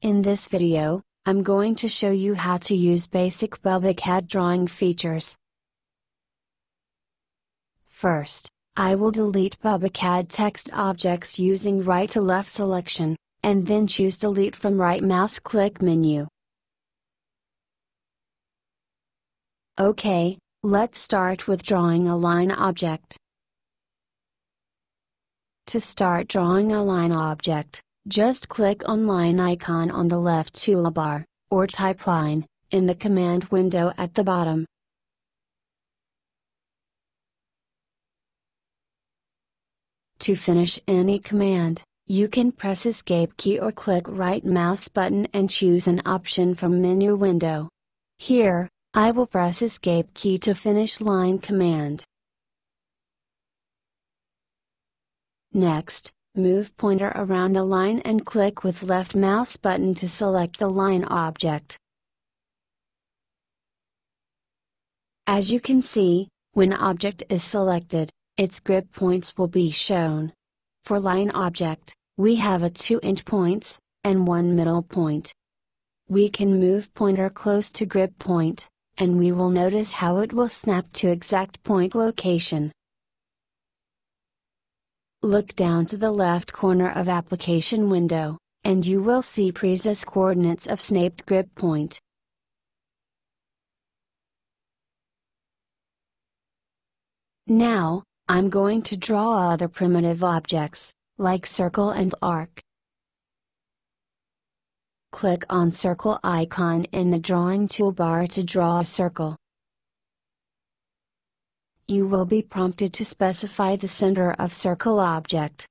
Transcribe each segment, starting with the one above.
In this video, I'm going to show you how to use basic BabaCAD drawing features. First, I will delete BabaCAD text objects using right to left selection, and then choose delete from right mouse click menu. OK, let's start with drawing a line object. To start drawing a line object, just click on line icon on the left toolbar, or type line, in the command window at the bottom. To finish any command, you can press escape key or click right mouse button and choose an option from menu window. Here, I will press escape key to finish line command. Next, move pointer around the line and click with left mouse button to select the line object. As you can see, when object is selected, its grip points will be shown. For line object, we have a 2 inch points, and one middle point. We can move pointer close to grip point, and we will notice how it will snap to exact point location. Look down to the left corner of application window, and you will see precise coordinates of snapped grip point. Now, I'm going to draw other primitive objects, like circle and arc. Click on circle icon in the drawing toolbar to draw a circle you will be prompted to specify the center of circle object.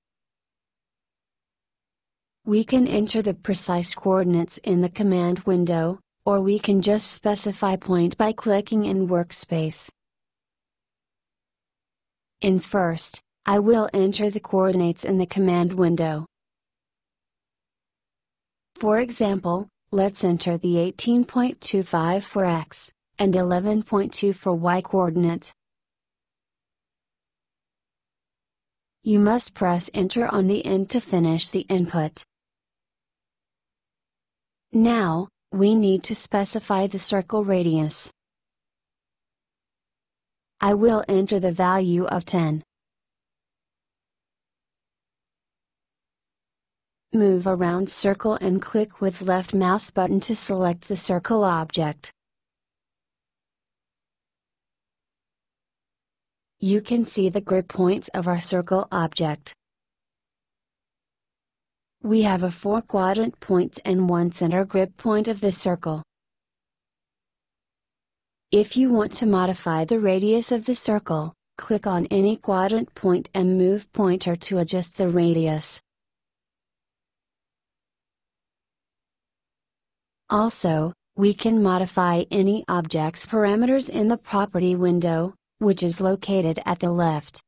We can enter the precise coordinates in the command window, or we can just specify point by clicking in workspace. In first, I will enter the coordinates in the command window. For example, let's enter the 18.25 for x, and 11.2 for y coordinate. You must press enter on the end to finish the input. Now, we need to specify the circle radius. I will enter the value of 10. Move around circle and click with left mouse button to select the circle object. You can see the grip points of our circle object. We have a 4 quadrant points and one center grip point of the circle. If you want to modify the radius of the circle, click on any quadrant point and move pointer to adjust the radius. Also, we can modify any object's parameters in the property window, which is located at the left.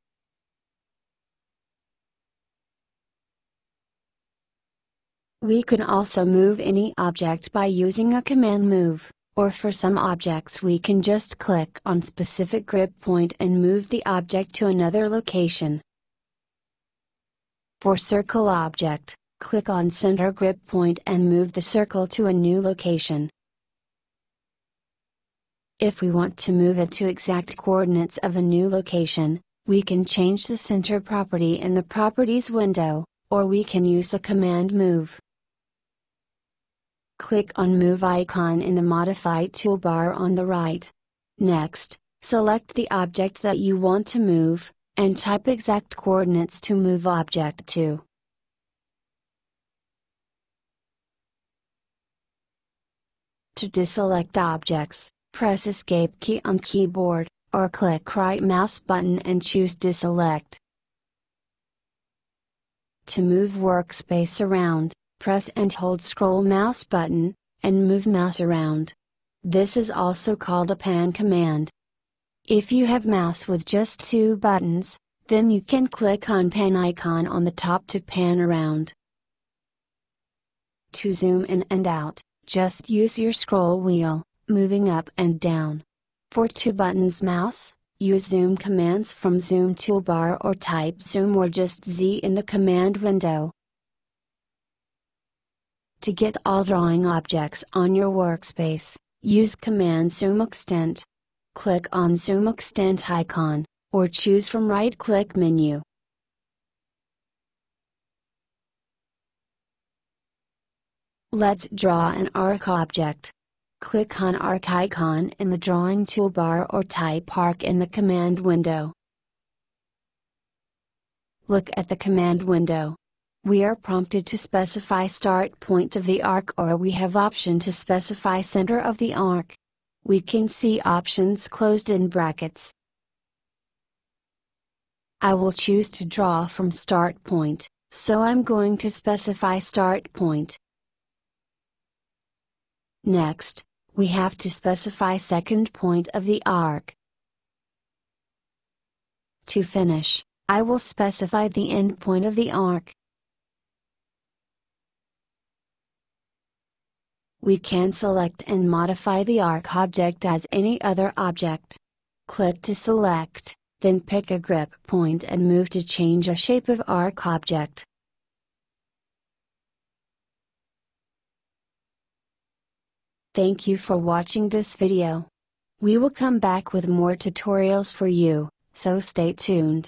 We can also move any object by using a command move, or for some objects we can just click on specific grip point and move the object to another location. For circle object, click on center grip point and move the circle to a new location. If we want to move it to exact coordinates of a new location, we can change the center property in the Properties window, or we can use a command move. Click on Move icon in the Modify toolbar on the right. Next, select the object that you want to move, and type exact coordinates to move object to. To deselect objects, Press Escape key on keyboard, or click right mouse button and choose Deselect. To move workspace around, press and hold scroll mouse button, and move mouse around. This is also called a pan command. If you have mouse with just two buttons, then you can click on pan icon on the top to pan around. To zoom in and out, just use your scroll wheel moving up and down. For two buttons mouse, use zoom commands from zoom toolbar or type zoom or just Z in the command window. To get all drawing objects on your workspace, use Command Zoom Extent. Click on Zoom Extent icon, or choose from right click menu. Let's draw an arc object. Click on Arc icon in the drawing toolbar or type Arc in the command window. Look at the command window. We are prompted to specify start point of the arc or we have option to specify center of the arc. We can see options closed in brackets. I will choose to draw from start point, so I'm going to specify start point. Next, we have to specify second point of the arc. To finish, I will specify the end point of the arc. We can select and modify the arc object as any other object. Click to select, then pick a grip point and move to change a shape of arc object. Thank you for watching this video. We will come back with more tutorials for you, so stay tuned.